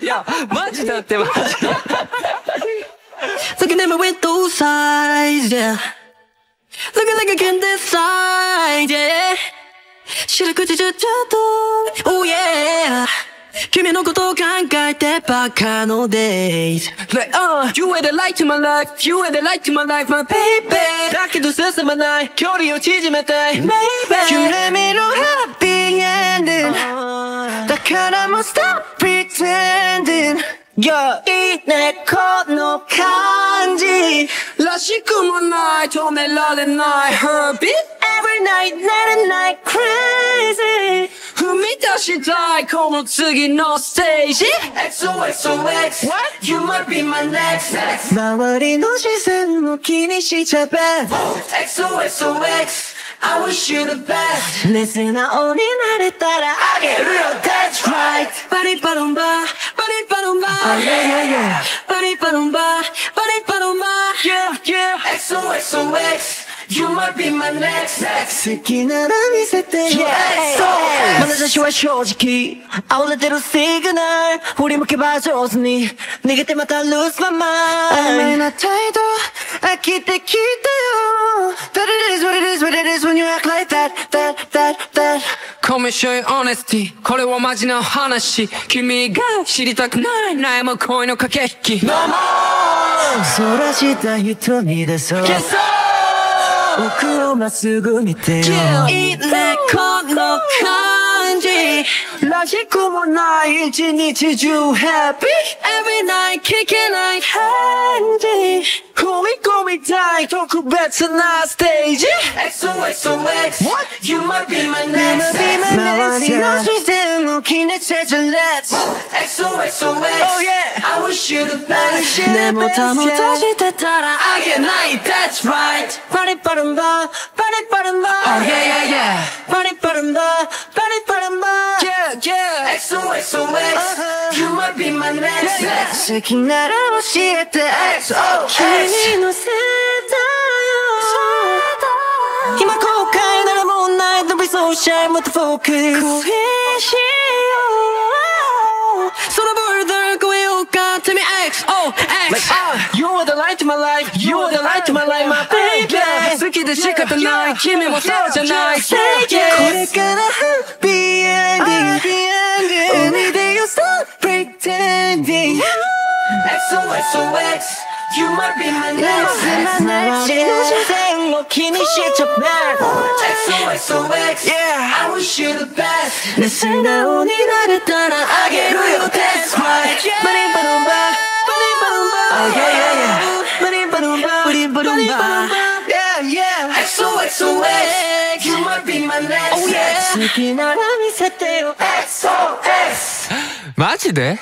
いや、マジだってマジ。Looking at my window size, yeah. Looking like I can decide, yeah. 知る口じゃちょっと、oh yeah. 君のことを考えてばっかの days. Like, uh, you were the light to my life, you were the light to my life, my baby. だけど進まない、距離を縮めたい、maybe. 夢見る happy ending. だからもう stop pretending you're 이내 건너간지 라시꿈은 날 돈에 러는 날 Her beat every night 나는 날 crazy 흠이 다시 달콤을 뜨기 no stage XOXOX What? You might be my next next 나와린 호시생 웃기니 시차 배 XOXOX I wish you the best. レスな王になれたら I get real, that's right. バリバロンバ、バリバロンバ。 Oh, yeah, yeah, yeah. バリバロンバ、バリバロンバ。 Yeah, yeah. XOXOX, you might be my next. 好きなら見せてよ。 Yeah. XOX 眼差しは正直煽れてるシグナル振り向けば上手に逃げてまた lose my mind 甘いな態度飽きてきたよ But it is what it is what it is when you act like that that that that Come and show you honesty これはマジな話君が知りたくない悩む恋の駆け引き No more そらした瞳でそう Yes, sir 僕をまっすぐ見てよ.いいねこの感じらしくもない一日中 Happy Every night 聞けない返事 time, don't go back to. XOXOX, what? You might be my next. Be my, be my next. 이런 소리들 먹힌 내 체질렛. XOXOX, oh yeah. I wish you the best. 내 못함 못하실 때 따라. I get night, that's right. Party, 빠른 바, party, 빠른 바. Oh yeah yeah yeah. party, 빠른 바, party, 빠른 바. Yeah yeah. XOXOX. 好きなら教えて XOX 君のせいだよ今後悔ならもうない Don't be so shy もっと focus 恋しようそのボルダー越えようか Tell me XOX uh, you are the light to my life, you are the light to my life, my baby. 好きで仕方ない、君もそうじゃない。Say こ yes. れから be XOXOX You might be my next Next my 인생 I wish you the best. 내 슬다운 이날을 따라 I get real that's right. Money 바룸바 Money 바룸바 Oh yeah yeah yeah. Money 바룸바 Money 바룸바 Yeah yeah. XOXOX You might be my next Oh yeah. 슬픈 아람이 XOX 마치 돼?